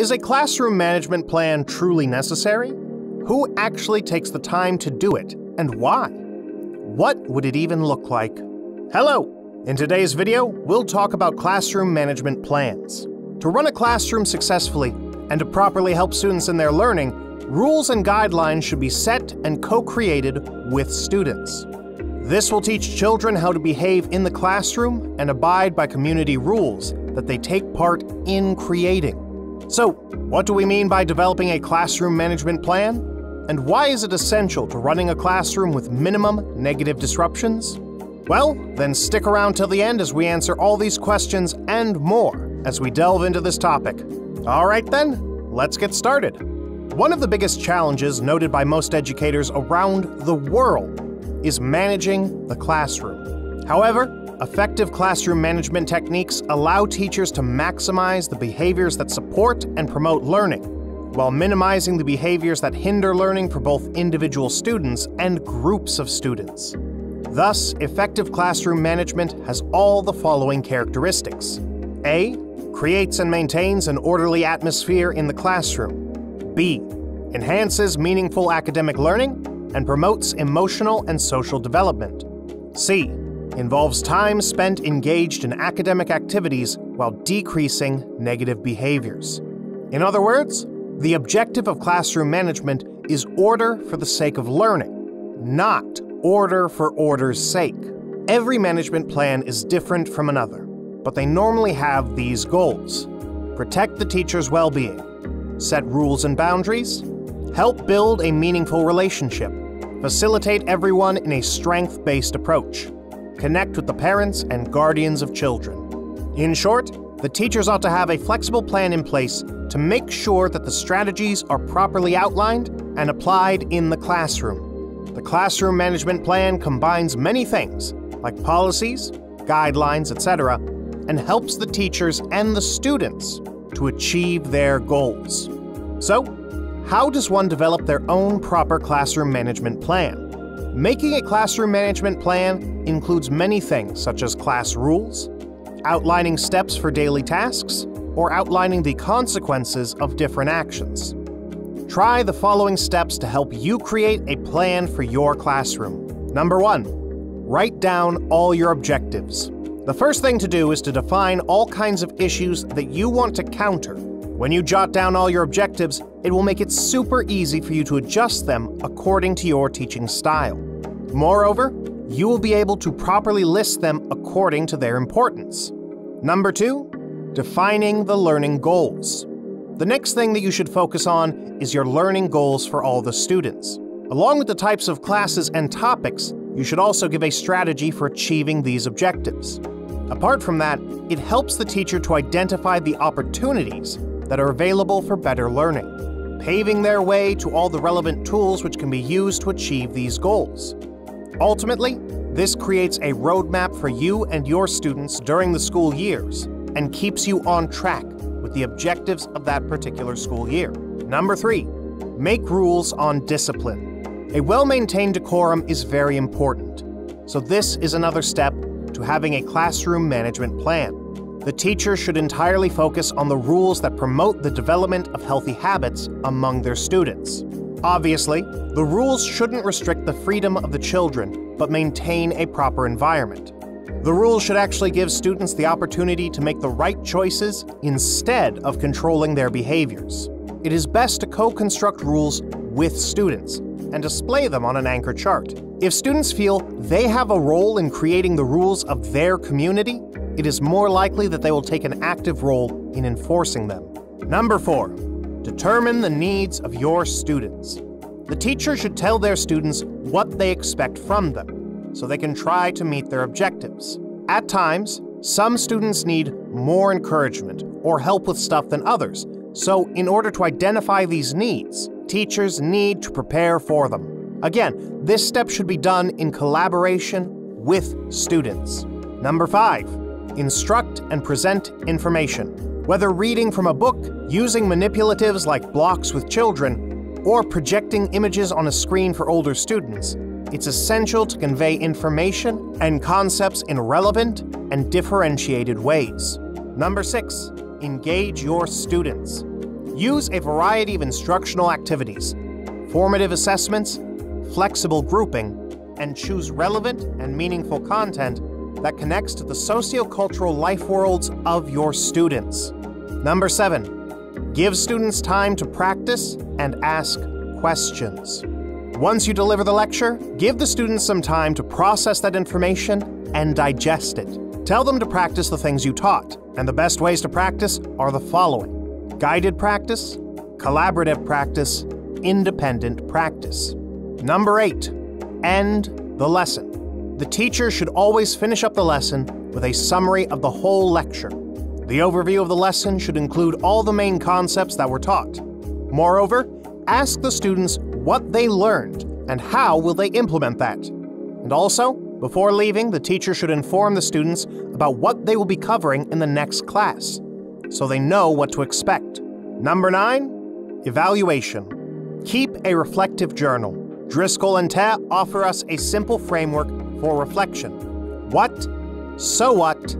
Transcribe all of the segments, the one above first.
Is a classroom management plan truly necessary? Who actually takes the time to do it, and why? What would it even look like? Hello! In today's video, we'll talk about classroom management plans. To run a classroom successfully and to properly help students in their learning, rules and guidelines should be set and co created with students. This will teach children how to behave in the classroom and abide by community rules that they take part in creating. So, what do we mean by developing a classroom management plan? And why is it essential to running a classroom with minimum negative disruptions? Well, then stick around till the end as we answer all these questions and more as we delve into this topic. All right, then, let's get started. One of the biggest challenges noted by most educators around the world is managing the classroom. However, Effective classroom management techniques allow teachers to maximize the behaviors that support and promote learning, while minimizing the behaviors that hinder learning for both individual students and groups of students. Thus, effective classroom management has all the following characteristics. A. Creates and maintains an orderly atmosphere in the classroom. B. Enhances meaningful academic learning and promotes emotional and social development. C involves time spent engaged in academic activities while decreasing negative behaviors. In other words, the objective of classroom management is order for the sake of learning, not order for order's sake. Every management plan is different from another, but they normally have these goals protect the teacher's well being, set rules and boundaries, help build a meaningful relationship, facilitate everyone in a strength based approach connect with the parents and guardians of children. In short, the teachers ought to have a flexible plan in place to make sure that the strategies are properly outlined and applied in the classroom. The classroom management plan combines many things, like policies, guidelines, etc., and helps the teachers and the students to achieve their goals. So, how does one develop their own proper classroom management plan? Making a classroom management plan includes many things such as class rules, outlining steps for daily tasks, or outlining the consequences of different actions. Try the following steps to help you create a plan for your classroom. Number one, write down all your objectives. The first thing to do is to define all kinds of issues that you want to counter. When you jot down all your objectives, it will make it super easy for you to adjust them according to your teaching style. Moreover, you will be able to properly list them according to their importance. Number two, defining the learning goals. The next thing that you should focus on is your learning goals for all the students. Along with the types of classes and topics, you should also give a strategy for achieving these objectives. Apart from that, it helps the teacher to identify the opportunities that are available for better learning paving their way to all the relevant tools which can be used to achieve these goals. Ultimately, this creates a roadmap for you and your students during the school years and keeps you on track with the objectives of that particular school year. Number three, make rules on discipline. A well maintained decorum is very important, so this is another step to having a classroom management plan. The teacher should entirely focus on the rules that promote the development of healthy habits among their students. Obviously, the rules shouldn't restrict the freedom of the children, but maintain a proper environment. The rules should actually give students the opportunity to make the right choices instead of controlling their behaviors. It is best to co construct rules with students and display them on an anchor chart. If students feel they have a role in creating the rules of their community, it is more likely that they will take an active role in enforcing them. Number four, determine the needs of your students. The teacher should tell their students what they expect from them, so they can try to meet their objectives. At times, some students need more encouragement or help with stuff than others, so in order to identify these needs, teachers need to prepare for them. Again, this step should be done in collaboration with students. Number five, instruct, and present information. Whether reading from a book, using manipulatives like blocks with children, or projecting images on a screen for older students, it's essential to convey information and concepts in relevant and differentiated ways. Number six, engage your students. Use a variety of instructional activities, formative assessments, flexible grouping, and choose relevant and meaningful content that connects to the sociocultural life worlds of your students. Number seven, give students time to practice and ask questions. Once you deliver the lecture, give the students some time to process that information and digest it. Tell them to practice the things you taught, and the best ways to practice are the following guided practice, collaborative practice, independent practice. Number eight, end the lesson. The teacher should always finish up the lesson with a summary of the whole lecture. The overview of the lesson should include all the main concepts that were taught. Moreover, ask the students what they learned and how will they implement that. And also, before leaving, the teacher should inform the students about what they will be covering in the next class, so they know what to expect. Number 9. Evaluation. Keep a reflective journal. Driscoll and Teh offer us a simple framework for reflection. What? So what?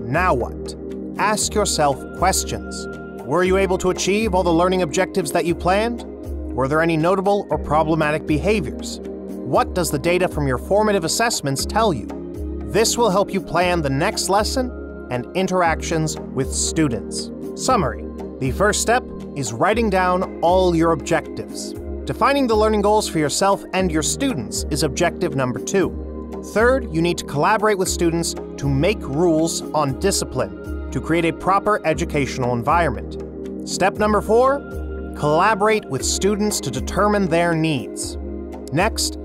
Now what? Ask yourself questions. Were you able to achieve all the learning objectives that you planned? Were there any notable or problematic behaviors? What does the data from your formative assessments tell you? This will help you plan the next lesson and interactions with students. Summary The first step is writing down all your objectives. Defining the learning goals for yourself and your students is objective number two. Third, you need to collaborate with students to make rules on discipline to create a proper educational environment. Step number four, collaborate with students to determine their needs. Next,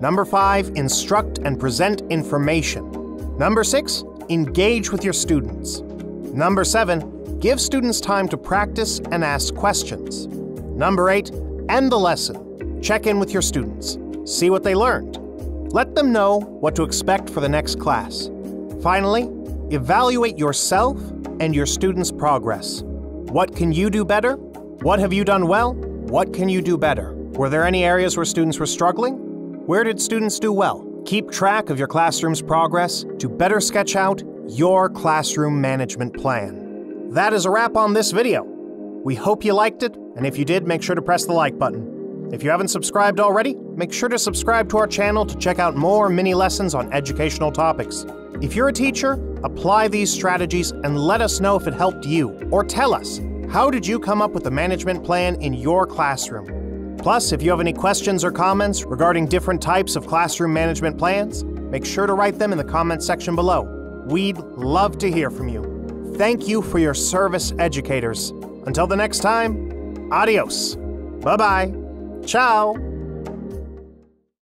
number five, instruct and present information. Number six, engage with your students. Number seven, give students time to practice and ask questions. Number eight, End the lesson. Check in with your students. See what they learned. Let them know what to expect for the next class. Finally, evaluate yourself and your students' progress. What can you do better? What have you done well? What can you do better? Were there any areas where students were struggling? Where did students do well? Keep track of your classroom's progress to better sketch out your classroom management plan. That is a wrap on this video. We hope you liked it, and if you did, make sure to press the like button. If you haven't subscribed already, make sure to subscribe to our channel to check out more mini lessons on educational topics. If you're a teacher, apply these strategies and let us know if it helped you. Or tell us, how did you come up with the management plan in your classroom? Plus, if you have any questions or comments regarding different types of classroom management plans, make sure to write them in the comments section below. We'd love to hear from you. Thank you for your service, educators. Until the next time, adios. Bye bye. Ciao.